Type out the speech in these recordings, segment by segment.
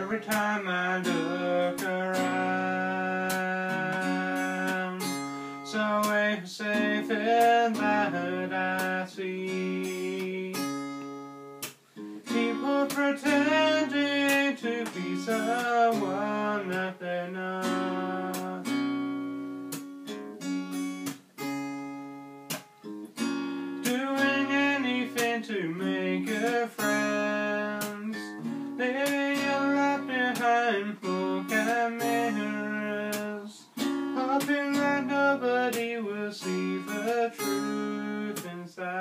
every time I look around. So safe in that I see people pretending to be someone Hoping that nobody will see the truth inside.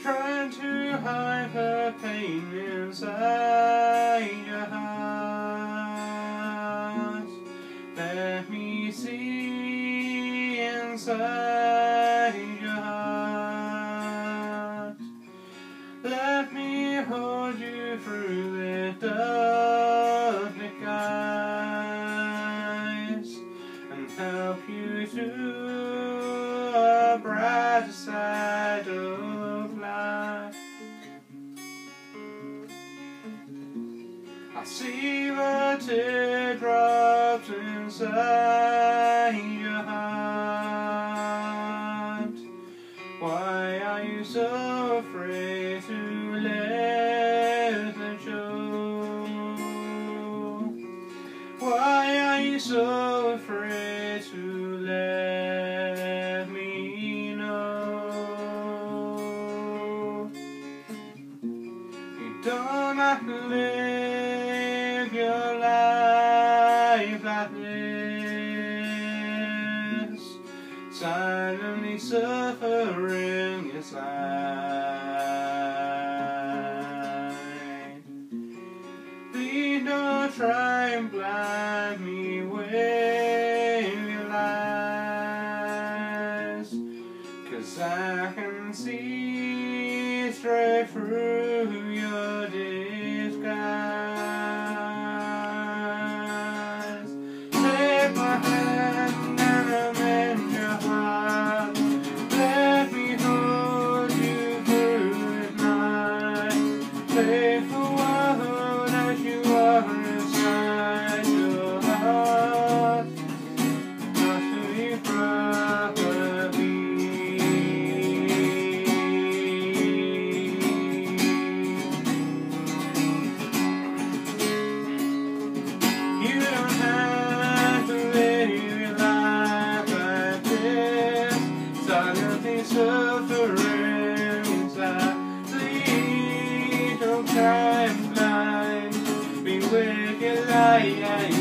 Trying to hide the pain inside your heart. Let me see inside help you to a brighter side of life. I see the teardrops inside your heart. Why are you so afraid live your life like this, suffering inside. Please don't try and blind me with your lies, cause I can see straight through your